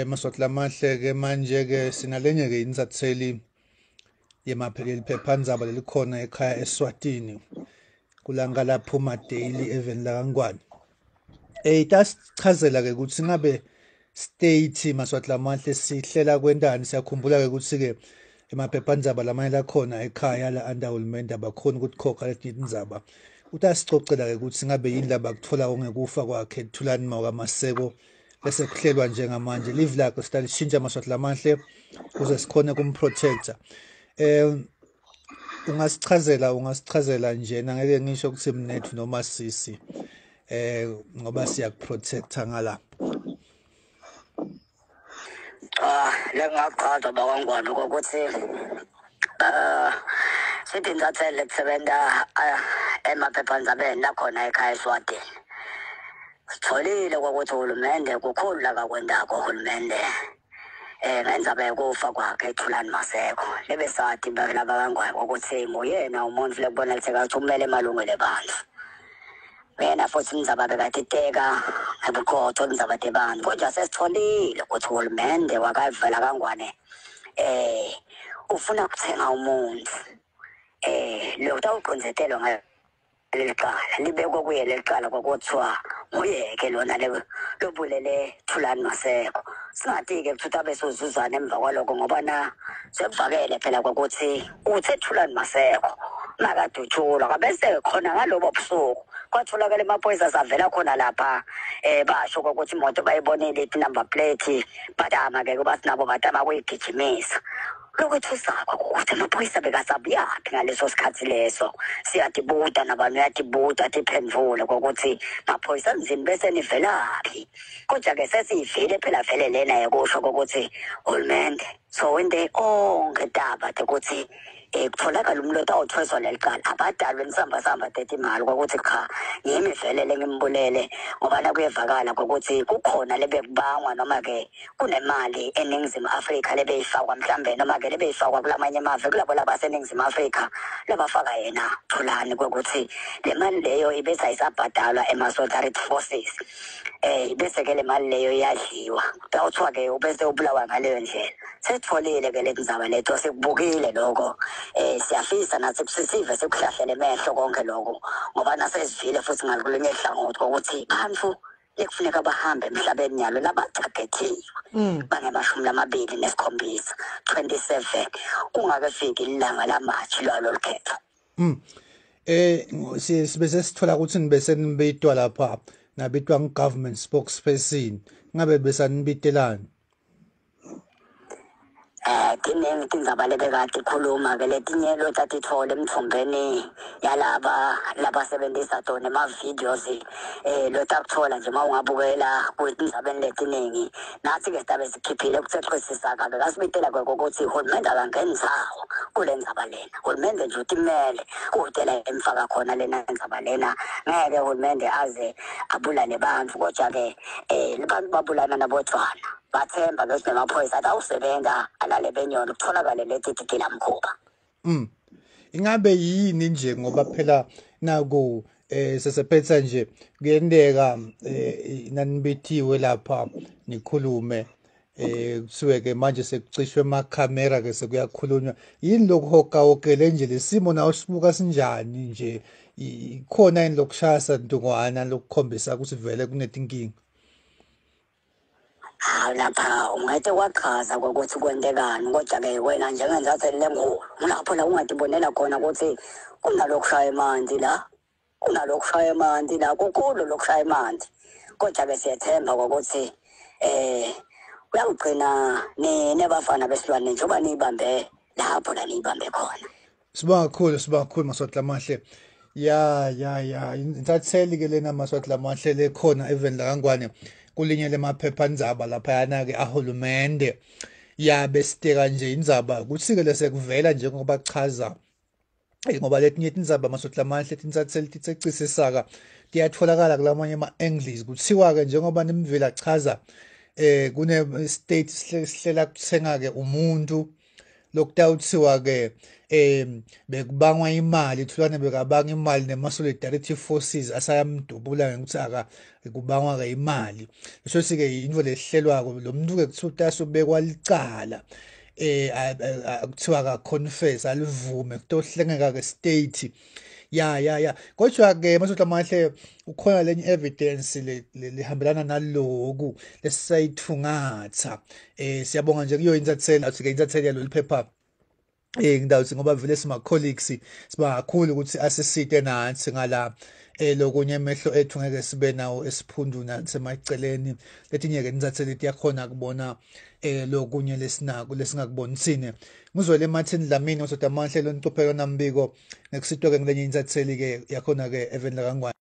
emaswati lamahle ke manje ke sinalenye ke insatheli yemaphekeli phephandzaba lelikhona ekhaya eSwatini kulanga laphuma daily even la kangwane eh tasichazela ke ukuthi ngabe state maswati lamahle sihlela kwentani siyakhumbula ke ukuthi ke emaphephandzaba lamanye lakhona ekhaya la under hulumende abakhona ukuthi khokha letinye indzaba. Utasicocela ke ukuthi ngabe yini laba kuthola ongekufa kwakhe Thulani Mawakamaseko bese kuhlelwa njengamanje live lakhe sitalishintsha amaswati lamahle ukuze sikhone kumprotector eh ungasichazela ungasichazela njena ngeke ngisho ukuthi mnethu noma sisi eh ngoba siyakuprotecta ngalapha ah lengachaza bakwangwane ukuthi eh sithi ngizathele kusebenza ah, emaphephandabeni lakhona ekhaya eSwatini. Sitholile ukuthi uhulumende kukhulu la kakwendako uhulumende. Eh ngendzaba yokufa kwakhe ethulani maseko. Lebesathi bakulaba kangwayo ukuthi nguyena umuntu lekubona lithekathi umele emalungelo ebandla. Wena futhi imizaba bekatiteka ngebukhotho imizaba tebantfu kodwa sesitholile ukuthi uhulumende wakavela kangwane eh ufuna kuthenga umuntu eh lo utawuqonzetelwa ngayo leli cala libekwe kuye leli cala kwakuthiwa nguyeke lona lobulele thulani maseko. Singathi-ke kuthuthi abe sozuzana emva kwalokho ngoba na sekuvakele phela kwakuthi uthe thulani maseko. Makadutshulwa kabese khona ngalobo busuku. Kwatholakala emaphoyisa savela khona lapha um basho kokuthi imoto bayibonile ithi number plate batama-ke kubathi nabo batama kuyigijimisa lokwethusakho ukuthi amaphoyisa bekasabuyaphi ngaleso sikhathi leso? Siyadibuda nabantu uyadibuda athi phendvule kokuthi maphoyisa emzini bese nivelaphi? Kodwa-ke sesiyivile phela vele lena yekusho kokuthi hulumende so wente onke daba ukuthi um kutholakala umlotha awuthweswa leli cala abadalwe nisamba samba tetha imali kwakuthi cha yimi vele lengimbulele ngoba nakuyevakala kokuthi kukhona lebekubangwa noma-ke kunemali eningizimu afrika lebeyifakwa mhlambe noma-ke lebeyifakwa kulamanye amave kulabo labaseningizimu afrika labafaka yena thulani kokuthi le mali leyo ibesayisabhadalwa ema-solidarity forces um bese-ke le mali leyo iyadliwa kuthiwa-ke ubese ubulawa ngaleyo ndlela sesitholile-ke le ndzaba letho sikubukile lokho eh siyafisa nathi sisive sikuhlahlele emehlo konke lokho ngoba nasesivile futhi ngakulunye ihlangothi ukuthi phansi ekufuneka bahambe emhlabeni nyalo labatargethiwe bangemashumi lamabili nesikhombisa 27 kungakefiki ilanga lamashi lwalo likhetho mm. Eh sibe sesithola ukuthi nibese nibitwa lapha nabitwa ngu-government spokesperson ngabe besanibitelani? Eh tiningi tindzaba lebekade ikhuluma ke letinye lotathi ithole emthombeni yalaba labasebenzisa tona ema-videos eh lotakuthola nje uma ungabukela kwindzabeni letiningi. Nathi ke sitabe sikhiphile kuthexhwisisa kabe kasibitela kwe kokuthi uhulumende akangenisawo kule ndzaba lena uhulumende nje utimele kudela emfaka khona lena ndzaba lena ngeke uhulumende aze abulale bantfu kodwa-ke um abantu babulana nabotshwana bathemba bese namaphoyisa athi awusebenza alale benyona kutholakale lethi gilamkhuba mm. Ingabe yini nje ngoba phela naku eh sesephetha nje kuyendeka eh nanibethiwe lapha nikhulume eh kusuke ke manje sekucishwe amakhamera ke sekuyakhulunywa. Yini lokho okele nje lesimo nawo sibuka sinjani nje? Ikhona yini lokushaya ntungwana lokukhombisa ukuthi vele kunetinkinga? Hawu lapha ungade wachaza kokuthi kwendekani kodwa-ke wena njengenzatheli lenkulu lapho la ungadibonela khona ukuthi kunalokushaya emanzi la kunalokushaya emanzi la kukhulu lokushaya emanzi kodwa-ke siyethemba kokuthi eh uyakugcina nebafana besilwane njengoba niyibambe lapho la niyibambe khona? Sibonga kakhulu sibonga kakhulu maswati lamahle ya ya ya intatheli ke lena maswati lamahle lekhona even la kangwane kulinye lemaphephandzaba laphayana-ke ahulumende yabe siteka nje indzaba. Kuthi-ke lesekuvela njengoba chaza ngoba letinye tindzaba masothi lamahle tinsatheli titsecisisaka tiyatfolakala kulamanye ama-english kuthiwa-ke njengoba nimvela chaza eh kune state sihlela kuthenga-ke umuntu lokutawuthiwa ke em bekubangwa imali thulane bekabanga imali nema solidarity forces asayamdubula ngokuthi aka kubangwa ke imali. Lesho sike into lehlelwako lo muntu ke kuthiwa ubekwa licala eh kuthiwa ka confess alivume kutohlengeka ke state. Ya ya ya kodwa ke masotla amahle ukhona lenye evidence lihambelana naloku lesayithungatha eh siyabonga nje kuyo insathela athi ke insathela lo liphepha. Eh ngidawuthi ngoba vele sima colleagues siba kakhulu ukuthi asisite nathi ngala eh lokunye emehlo ethu ngeke sibe nawo esiphundu nasemaceleni. Letinye ke nithathe yakhona kubona eh lokunye lesinako lesingakubonisine ngizwele emathini lamini usoda amanhle lo ntophelo nambiko nekusitwa ke ngelenye insatheli ke yakhona ke Evan Lakangwane.